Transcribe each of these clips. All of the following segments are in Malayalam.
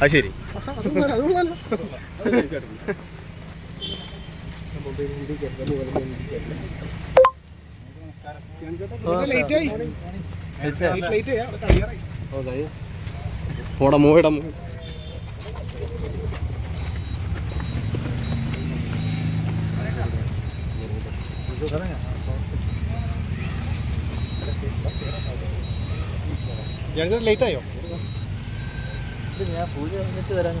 അത് ശരി. പോടാ മോയിടാ മോ ലേറ്റ് ആയോ? ഞാൻ പൂജ വന്നിട്ട് വരാൻ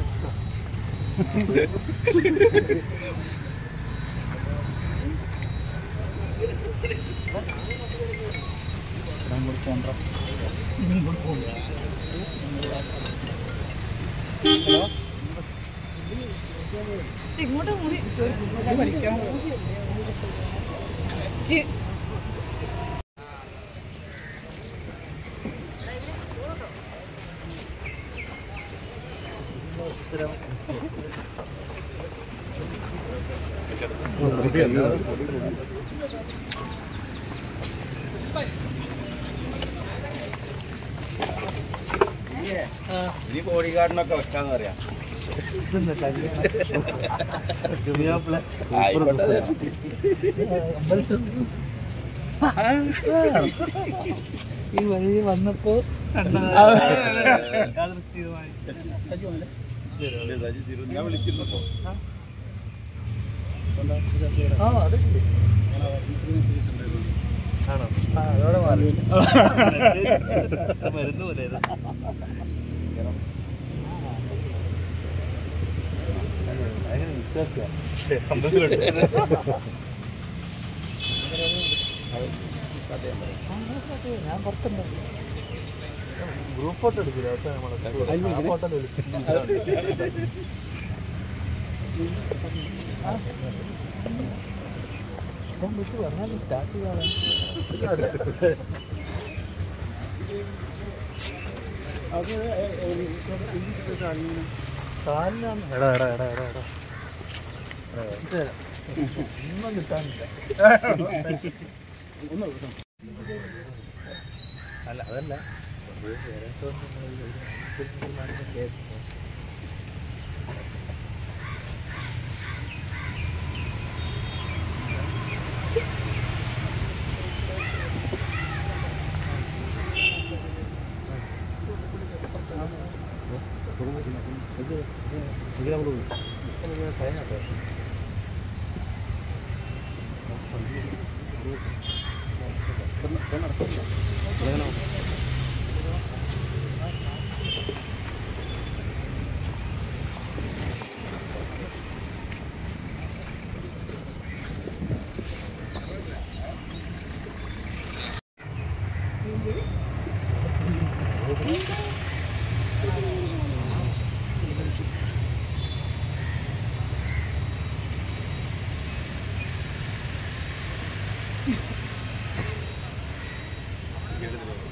ഇങ്ങോട്ട് കൂടി ഇനി ബോഡി ഗാർഡിനൊക്കെ വെക്കാന്ന് പറയാം. ഈ വഴി വന്നപ്പോ ഞാൻ. ആ അത് ആണോ അതോടെ മാറി. മരുന്ന് പോലെ ഞാൻ പുറത്തുണ്ട് ഗ്രൂപ്പ് ഫോട്ടോ എടുക്കില്ല അവസാനം ഫോട്ടോ വിളിച്ചു ഞാൻ വിളിച്ച് പറഞ്ഞാലും സ്റ്റാർട്ട് ചെയ്യാതെ കാലിനാണ് എടാ എടാ എടാ എടാ എടാ ഒന്നും കിട്ടാനില്ല അല്ല അതല്ല Gracias. 아, 이게 그대로